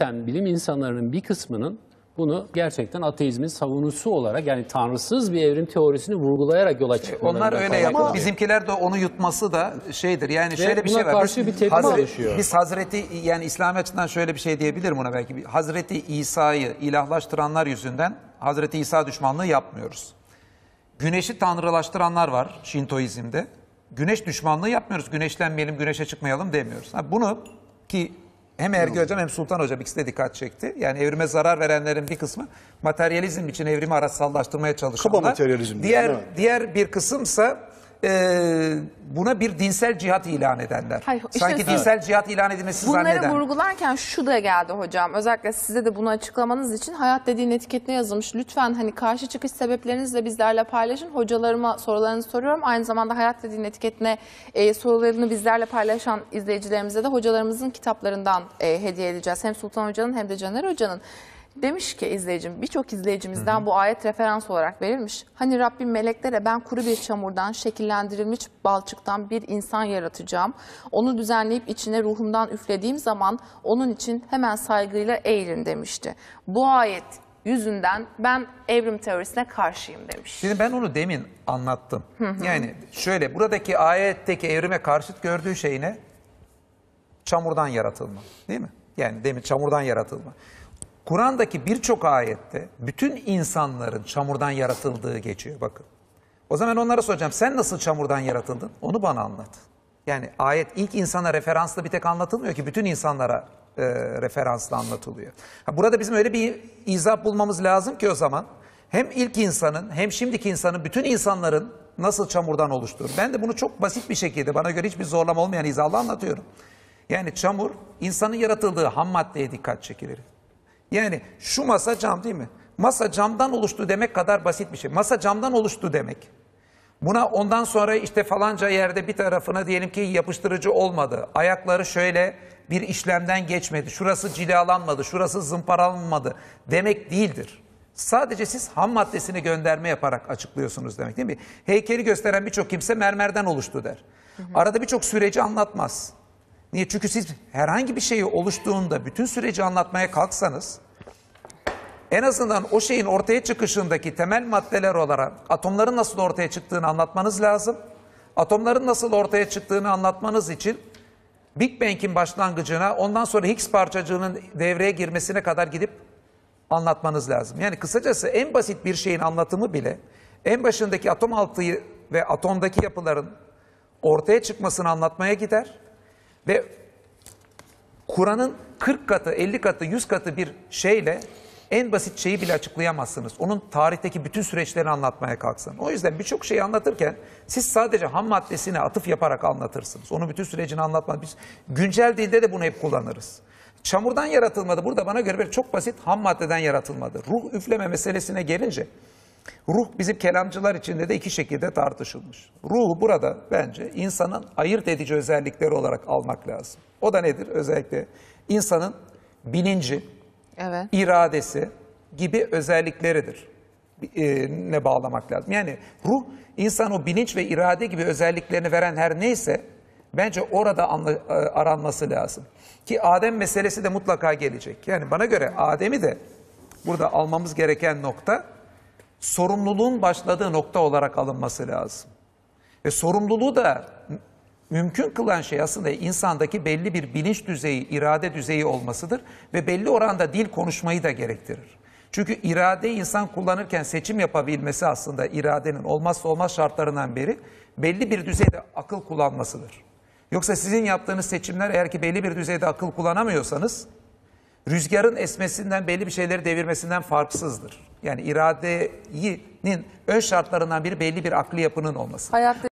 Bilim insanlarının bir kısmının bunu gerçekten ateizmin savunusu olarak yani tanrısız bir evrim teorisini vurgulayarak yola çıkmalarından Onlar öyle yapıyor. Bizimkiler de onu yutması da şeydir. Yani şöyle bir şey var. karşı bir tepki oluşuyor. Biz Hazreti yani İslami açıdan şöyle bir şey diyebilirim buna belki. Hazreti İsa'yı ilahlaştıranlar yüzünden Hazreti İsa düşmanlığı yapmıyoruz. Güneşi tanrılaştıranlar var Şintoizm'de. Güneş düşmanlığı yapmıyoruz. Güneşlenmeyelim, güneşe çıkmayalım demiyoruz. Ha, bunu ki hem Ergi Hocam hem Sultan Hocam ikisi de dikkat çekti. Yani evrime zarar verenlerin bir kısmı materyalizm için evrimi araçsallaştırmaya çalışanlar. materyalizm Diğer, diyorsun, diğer bir kısımsa e, buna bir dinsel cihat ilan edenler. Hayır, işte- Sanki dinsel cihat ilan edilmesi Bunları zanneden. vurgularken şu da geldi hocam. Özellikle size de bunu açıklamanız için hayat dediğin etiketine yazılmış. Lütfen hani karşı çıkış sebeplerinizi de bizlerle paylaşın. Hocalarıma sorularınızı soruyorum. Aynı zamanda hayat dediğin etiketine e, sorularını bizlerle paylaşan izleyicilerimize de hocalarımızın kitaplarından e, hediye edeceğiz. Hem Sultan Hoca'nın hem de Caner Hoca'nın. Demiş ki izleyicim, birçok izleyicimizden bu ayet referans olarak verilmiş. Hani Rabbim meleklere ben kuru bir çamurdan şekillendirilmiş balçıktan bir insan yaratacağım. Onu düzenleyip içine ruhumdan üflediğim zaman onun için hemen saygıyla eğilin demişti. Bu ayet yüzünden ben evrim teorisine karşıyım demiş. Şimdi ben onu demin anlattım. Yani şöyle buradaki ayetteki evrime karşıt gördüğü şey ne? Çamurdan yaratılma. Değil mi? Yani demin çamurdan yaratılma. Kur'an'daki birçok ayette bütün insanların çamurdan yaratıldığı geçiyor bakın. O zaman onlara soracağım sen nasıl çamurdan yaratıldın? Onu bana anlat. Yani ayet ilk insana referansla bir tek anlatılmıyor ki bütün insanlara e, referansla anlatılıyor. Ha, burada bizim öyle bir izah bulmamız lazım ki o zaman hem ilk insanın hem şimdiki insanın bütün insanların nasıl çamurdan oluştuğunu. Ben de bunu çok basit bir şekilde bana göre hiçbir zorlama olmayan izahla anlatıyorum. Yani çamur insanın yaratıldığı ham maddeye dikkat çekilir. Yani şu masa cam değil mi? Masa camdan oluştu demek kadar basit bir şey. Masa camdan oluştu demek. Buna ondan sonra işte falanca yerde bir tarafına diyelim ki yapıştırıcı olmadı. Ayakları şöyle bir işlemden geçmedi. Şurası cilalanmadı, şurası zımparalanmadı demek değildir. Sadece siz ham maddesini gönderme yaparak açıklıyorsunuz demek değil mi? Heykeli gösteren birçok kimse mermerden oluştu der. Arada birçok süreci anlatmaz. Niye? Çünkü siz herhangi bir şeyi oluştuğunda bütün süreci anlatmaya kalksanız en azından o şeyin ortaya çıkışındaki temel maddeler olarak atomların nasıl ortaya çıktığını anlatmanız lazım. Atomların nasıl ortaya çıktığını anlatmanız için Big Bang'in başlangıcına ondan sonra Higgs parçacığının devreye girmesine kadar gidip anlatmanız lazım. Yani kısacası en basit bir şeyin anlatımı bile en başındaki atom altıyı ve atomdaki yapıların ortaya çıkmasını anlatmaya gider. Ve Kur'an'ın 40 katı, 50 katı, 100 katı bir şeyle en basit şeyi bile açıklayamazsınız. Onun tarihteki bütün süreçlerini anlatmaya kalksan. O yüzden birçok şeyi anlatırken siz sadece ham maddesine atıf yaparak anlatırsınız. Onun bütün sürecini anlatmaz. Biz güncel dilde de bunu hep kullanırız. Çamurdan yaratılmadı. Burada bana göre bir çok basit ham maddeden yaratılmadı. Ruh üfleme meselesine gelince Ruh bizim kelamcılar içinde de iki şekilde tartışılmış. Ruhu burada bence insanın ayırt edici özellikleri olarak almak lazım. O da nedir? Özellikle insanın bilinci, Evet. iradesi gibi özellikleridir. E, ne bağlamak lazım. Yani ruh insan o bilinç ve irade gibi özelliklerini veren her neyse bence orada anla- e, aranması lazım. Ki Adem meselesi de mutlaka gelecek. Yani bana göre Adem'i de burada almamız gereken nokta sorumluluğun başladığı nokta olarak alınması lazım. Ve sorumluluğu da mümkün kılan şey aslında insandaki belli bir bilinç düzeyi, irade düzeyi olmasıdır ve belli oranda dil konuşmayı da gerektirir. Çünkü irade insan kullanırken seçim yapabilmesi aslında iradenin olmazsa olmaz şartlarından biri belli bir düzeyde akıl kullanmasıdır. Yoksa sizin yaptığınız seçimler eğer ki belli bir düzeyde akıl kullanamıyorsanız rüzgarın esmesinden belli bir şeyleri devirmesinden farksızdır. Yani iradenin ön şartlarından biri belli bir akli yapının olması. Hayatta